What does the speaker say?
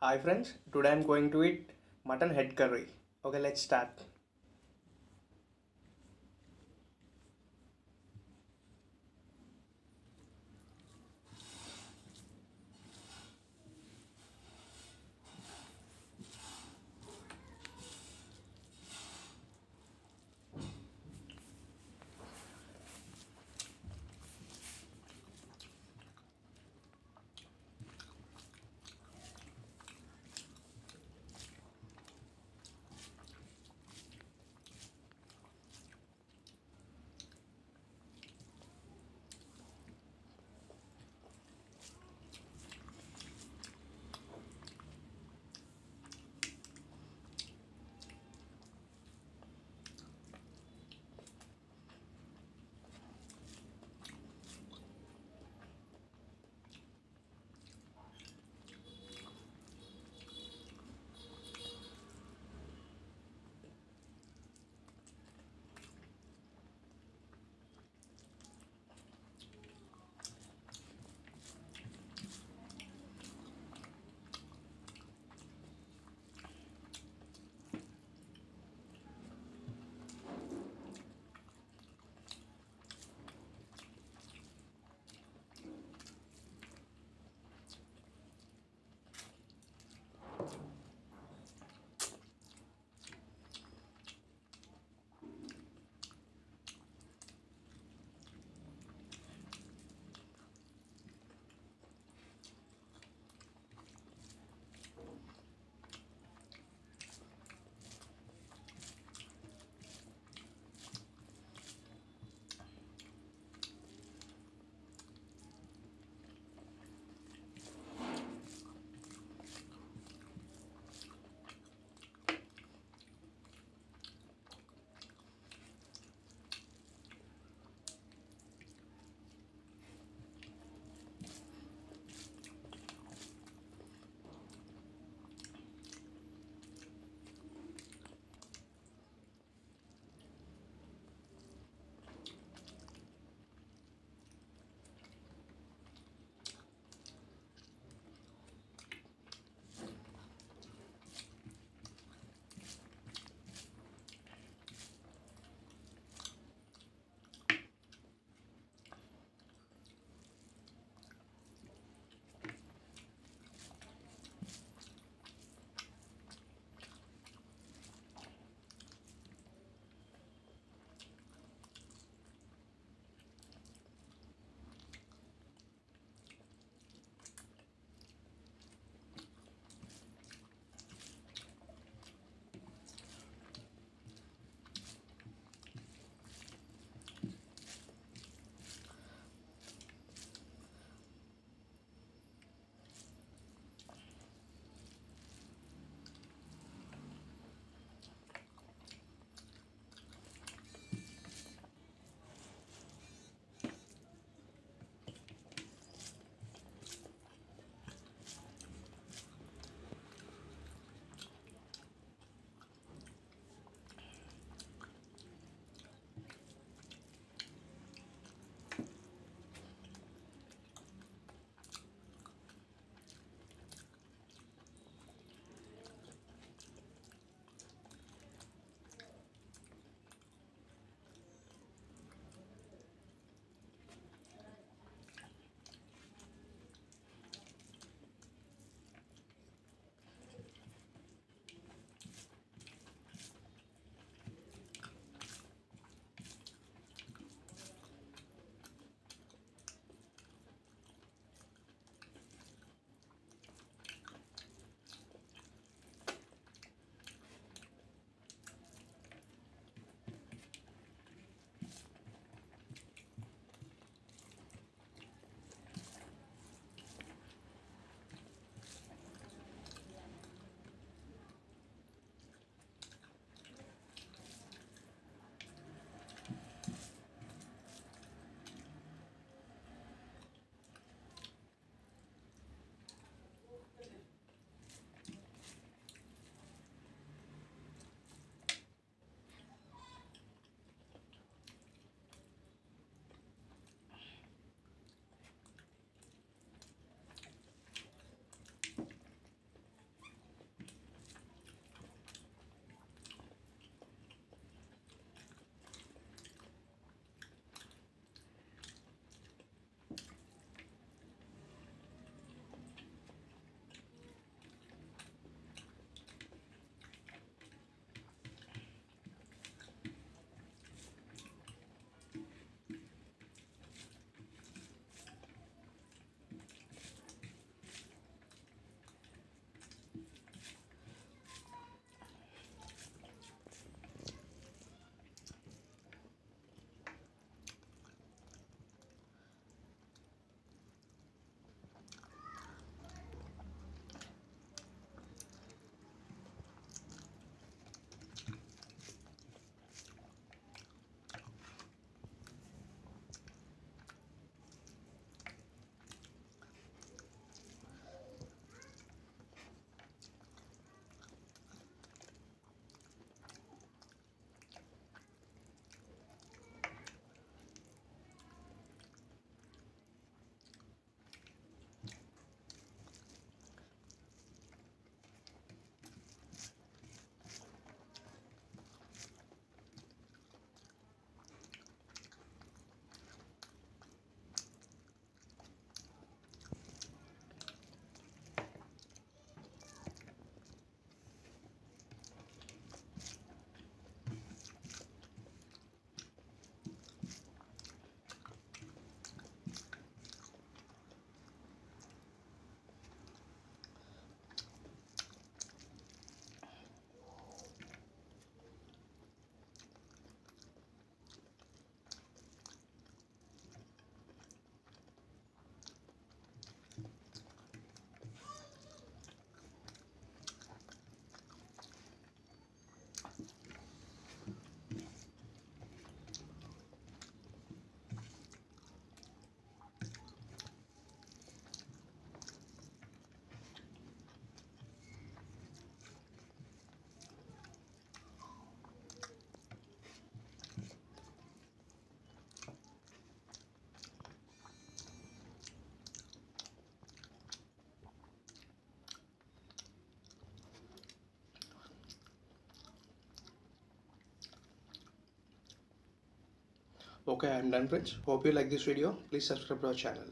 Hi friends, today I'm going to eat mutton head curry. Okay, let's start. Okay, I'm done friends. Hope you like this video. Please subscribe to our channel.